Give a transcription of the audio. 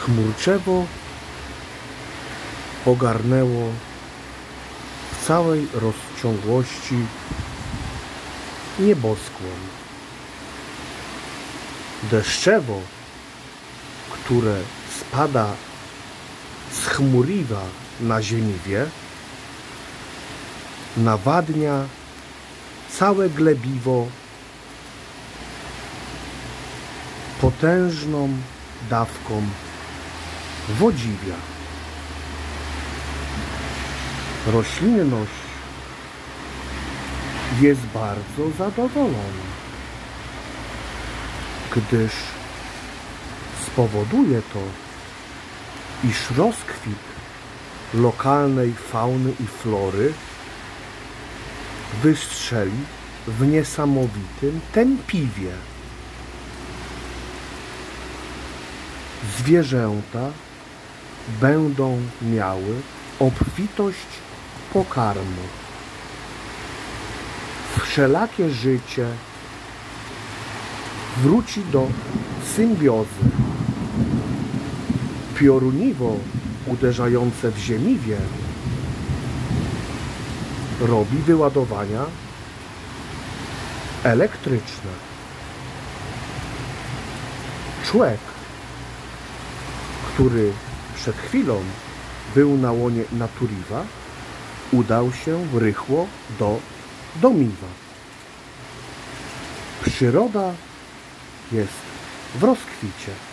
Chmurczewo ogarnęło w całej rozciągłości nieboskłon. Deszczewo, które spada z chmuriwa na ziemiwie, nawadnia całe glebowo potężną dawką wodziwia. Roślinność jest bardzo zadowolona, gdyż spowoduje to, iż rozkwit lokalnej fauny i flory wystrzeli w niesamowitym tempiwie. Zwierzęta będą miały obfitość pokarmu. Wszelakie życie wróci do symbiozy. Pioruniwo uderzające w ziemiwie robi wyładowania elektryczne. Człowiek, który przed chwilą był na łonie Naturiwa, udał się rychło do Domiwa. Przyroda jest w rozkwicie.